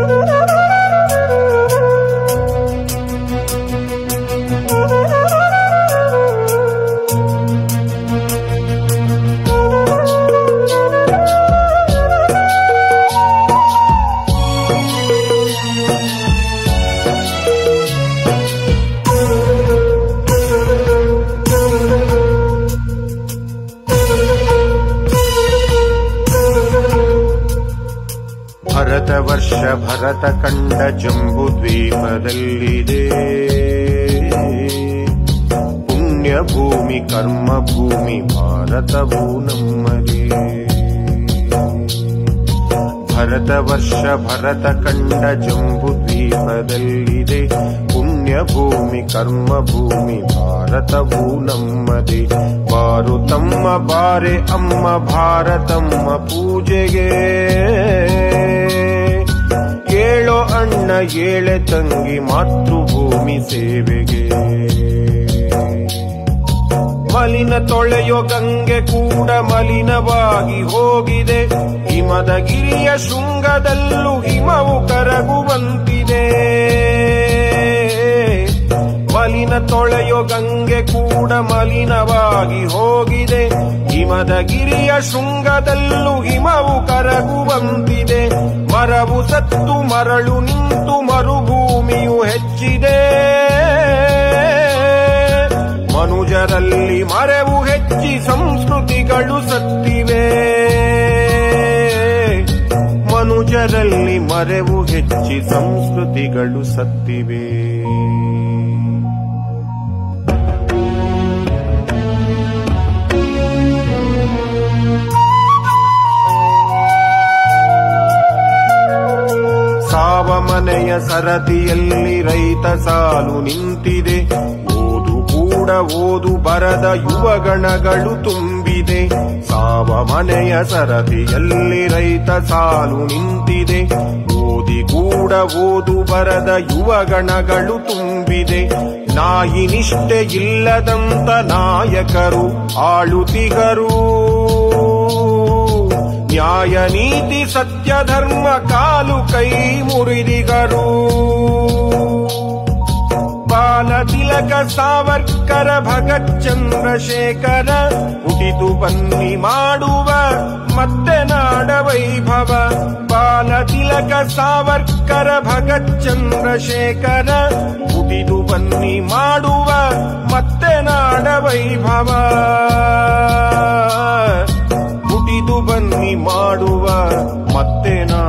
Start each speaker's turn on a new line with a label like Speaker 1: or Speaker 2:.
Speaker 1: ಭರತ ವರ್ಷ, ಭರತ ಕಂಡ ಜಂಬು ದ್ವೀಪದಲ್ಲಿದೆ. ಪುಣ್ಯ ಭೂಮಿ, ಕರ್ಮ ಭೂಮಿ, ಭಾರತವು ನಮ್ಮದೇ. ಭರತ ವರ್ಷ, ಭರತ ಕಂಡ ಜಂಬು ದ್ವೀಪದಲ್ಲಿದೆ. ಪುಣ್ಯ ಭೂಮಿ, ಕರ್ಮ ಭೂಮಿ, ಭಾರತವು ನಮ್ಮದೇ. ಬಾರು ತಮ್ಮ ಬಾರೆ, ಅಮ್ಮ ಭಾರತಮ್ಮ ಪೂಜೆಗೆ. ಏಳೆ ತಂಗಿ ಮಾತೃಭೂಮಿ ಸೇವೆಗೆ. ಮಲಿನ ತೊಳೆಯೋ ಗಂಗೆ ಕೂಡ ಮಲಿನವಾಗಿ ಹೋಗಿದೆ. ಹಿಮದ ಗಿರಿಯ ಶೃಂಗದಲ್ಲೂ ಹಿಮವು ಕರಗುವಂತಿದೆ. ಮಲಿನ ತೊಳೆಯೋ ಗಂಗೆ ಕೂಡ ಮಲಿನವಾಗಿ ಹೋಗಿದೆ. ಹಿಮದ ಗಿರಿಯ ಶೃಂಗದಲ್ಲೂ ಹಿಮವು ಕರಗುವಂತಿದೆ. ಮರವು ಸತ್ತು ಹೆಚ್ಚಿದೆ ಮನುಜರಲ್ಲಿ ಮರೆವು ಹೆಚ್ಚಿ ಸಂಸ್ಕೃತಿಗಳು ಸತ್ತಿವೆ. ಮನುಜರಲ್ಲಿ ಮರೆವು ಹೆಚ್ಚಿ ಸಂಸ್ಕೃತಿಗಳು ಸತ್ತಿವೆ. ಮನೆಯ ಸರದಿಯಲ್ಲಿ ರೈತ ಸಾಲು ನಿಂತಿದೆ. ಓದು ಕೂಡ ಓದು ಬರದ ಯುವಗಣಗಳು ತುಂಬಿದೆ. ಸಾವ ಮನೆಯ ಸರದಿಯಲ್ಲಿ ರೈತ ಸಾಲು ನಿಂತಿದೆ. ಓದಿ ಕೂಡ ಓದು ಬರದ ಯುವಗಣಗಳು ತುಂಬಿದೆ. ನಾಯಿ ನಿಷ್ಠೆ ಇಲ್ಲದಂತ ನಾಯಕರು, ಆಳುತಿಗರು. ನ್ಯಾಯ ನೀತಿ ಸತ್ಯ ಧರ್ಮ ಕಾಲು ಕೈ ಮುರಿದಿಗರು. ಬಾಲ ತಿಲಕ ಸಾವರ್ಕರ, ಭಗತ್ ಚಂದ್ರಶೇಖರ ಹುಟಿದು ಬನ್ನಿ ಮಾಡುವ, ಮತ್ತೆ ನಾಡ ವೈಭವ. ಬಾಲ ತಿಲಕ ಸಾವರ್ಕರ, ಭಗತ್ ಚಂದ್ರಶೇಖರ ಹುಟಿದು ಬನ್ನಿ ಮಾಡುವ, ಮತ್ತೆ ನಾಡ ವೈಭವ. ಹುಟ್ಟಿದು ಬನ್ನಿ ಮಾಡುವ. ಮತ್ತೆ ನಾಡ